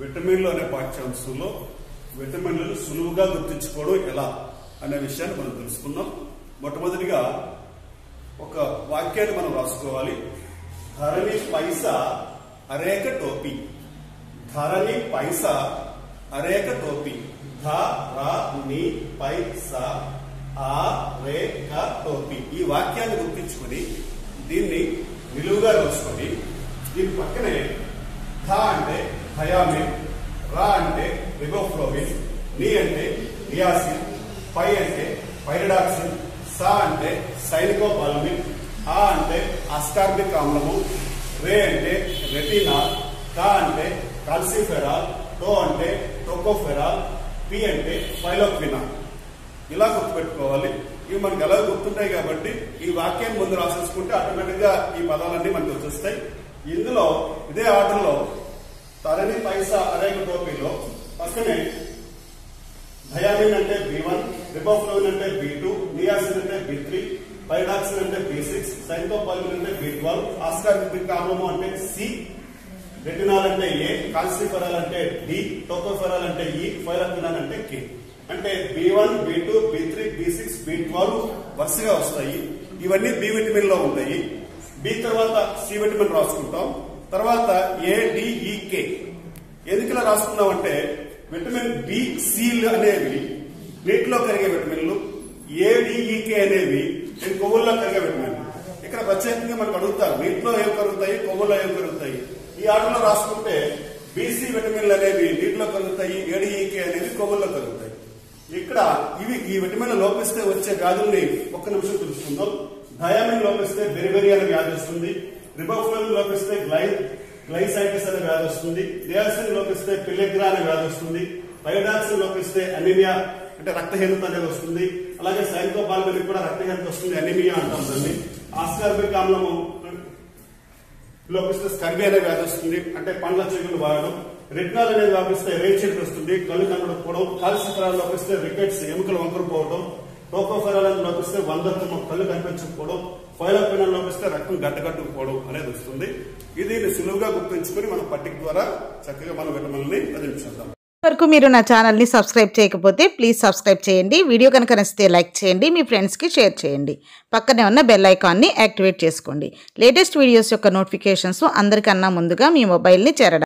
విటమిన్లు అనే పాఠ్యాంశంలో విటమిన్లను సులువుగా గుర్తించుకోవడం ఎలా అనే విషయాన్ని మనం తెలుసుకుందాం. మొట్టమొదటిగా ఒక వాక్యాన్ని మనం రాసుకోవాలి. ధరణి పైసా అరేక టోపీ. ధరణి పైసా అరేక టోపీ. ధ రా ని పైసా ఆ రే క టోపీ. ఈ వాక్యాన్ని గుర్తించుకొని దీన్ని నిలువుగా రాసుకొని దీని పక్కనే థ అంటే థయామిన్ రా అంటే రిబోఫ్లోవిన్ని అంటే నియాసిన్ పై అంటే పైరడాక్సిన్ సా అంటే సైనికోపాలమిన్ ఆ అంటే అస్కార్బిక్ ఆమ్లము రే అంటే రెటినాల్ కా అంటే కాల్సిఫెరాల్ టో అంటే టోకోఫెరాల్ పి అంటే ఫైలోక్వినాల్ ఇలా గుర్తుపెట్టుకోవాలి. ఇవి మనకు ఎలా గుర్తుంటాయి కాబట్టి ఈ వాక్యాన్ని ముందు రాసేసుకుంటే ఆటోమేటిక్గా ఈ పదాలన్నీ మనకు వచ్చేస్తాయి. ఇందులో ఇదే ఆర్డర్లో తరణి పైసా అనేక టోపీలో పక్కనే థయామిన్ అంటే బి వన్ రిబోఫ్లోవిన్ అంటే బి టూ నియాసిన్ అంటే బి త్రీ పైడాక్సిన్ అంటే బి సిక్స్ సైంతోపాలిన్ అంటే బి ట్వెల్వ్ ఆస్కార్బిక్ ఆమ్లము అంటే సి రెటినాల్ అంటే ఏ కాల్సిఫెరాల్ అంటే డి టోకోఫెరాల్ అంటే ఈ ఫైరక్వినాల్ అంటే కే. అంటే B one B two B three B six B twelve వరుసగా వస్తాయి. ఇవన్నీ బి విటమిన్లో ఉంటాయి. బి తర్వాత సి విటమిన్ రాసుకుంటాం. తర్వాత ఏ డిఈకే ఎందుకు రాసుకున్నాం అంటే విటమిన్ బి సిలు అనేవి నీటిలో కరిగే విటమిన్లు ఏడిఈకే అనేవి కొవ్వుల్లో కరిగే విటమిన్లు. ఇక్కడ ప్రత్యేకంగా మనకు అడుగుతారు నీటిలో ఏం కరుగుతాయి కొవ్వుల్లో ఏం కరుగుతాయి ఈ ఆటలో రాసుకుంటే బీసీ విటమిన్లు అనేవి నీటిలో కలుగుతాయి ఏడిఈకే అనేవి కొవ్వుల్లో కలుగుతాయి. ఇక్కడ ఇవి ఈ విటమిన్లు లోపిస్తే వచ్చే వ్యాధుల్ని ఒక్క నిమిషం తెలుసుకుందాం. థయామిన్ లోపిస్తే బెరిబెరి అనే వ్యాధి వస్తుంది. రిబోఫ్లోవిన్ లోపిస్తే గ్లై గ్లైసైటిస్ అనే వ్యాధి వస్తుంది. డియాసిన్ లోపిస్తే పిల్లెగ్రా అనే వ్యాధి వస్తుంది. పయోడాక్సిన్ లోపిస్తే అనిమియా అంటే రక్తహీనత అనేది వస్తుంది. అలాగే సైన్కోపాల్మిన్ కూడా రక్తహీనత వస్తుంది. అనిమియా అంటాం దాన్ని. ఆస్కార్బిక్ ఆమ్లము లోపిస్తే స్కర్బీ అనే వ్యాధి వస్తుంది. అంటే పండ్ల చెగులు వాడడం. రెటినాల్ అనేది వ్యాపిస్తే రేచిడ్ వస్తుంది. కళ్ళు కనబడకపోవడం. కాల్సిఫెరాల్ లోపిస్తే రికెట్స్ ఎముకలు వంకరు పోవడం టోకోఫెరాల్ అని లోపిస్తే వందత్వం కళ్ళు కనిపించకపోవడం ఫైలోఫెనాల్ లోపిస్తే రక్తం గడ్డగట్టుకుపోవడం అనేది వస్తుంది. ఇది సులువుగా గుర్తుంచుకొని మన పట్టిక ద్వారా చక్కగా మన విటమిన్లని అదించుకుందాం వరకు మీరు నా ఛానల్ని సబ్స్క్రైబ్ చేయకపోతే ప్లీజ్ సబ్స్క్రైబ్ చేయండి. వీడియో కనుక నచ్చితే లైక్ చేయండి. మీ ఫ్రెండ్స్కి షేర్ చేయండి. పక్కనే ఉన్న బెల్ ఐకాన్ని యాక్టివేట్ చేసుకోండి. లేటెస్ట్ వీడియోస్ యొక్క నోటిఫికేషన్స్ అందరికన్నా ముందుగా మీ మొబైల్ని చేరడం